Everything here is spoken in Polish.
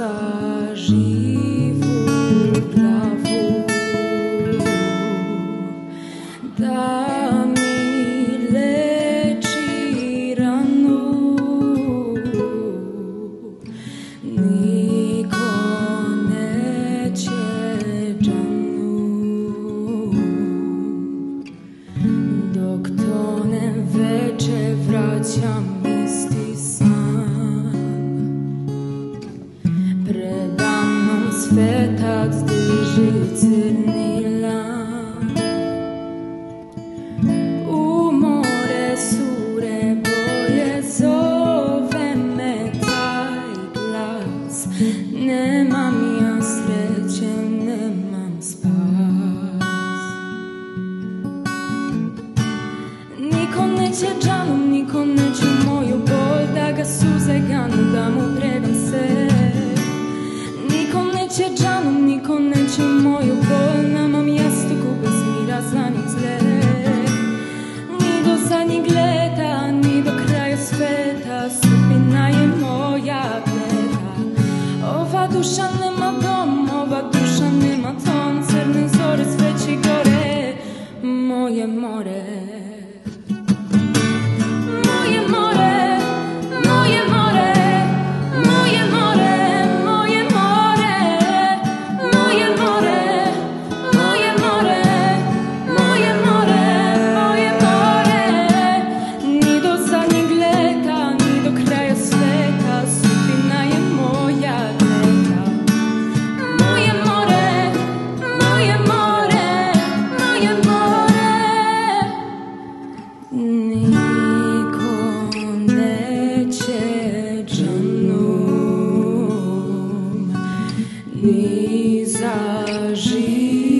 zaživu glavu Da Predamnom svetac drži crni lan U more sure boje zove me taj glas. Nemam ja sreće, neće Niko neće džanom, niko Mi zaživ.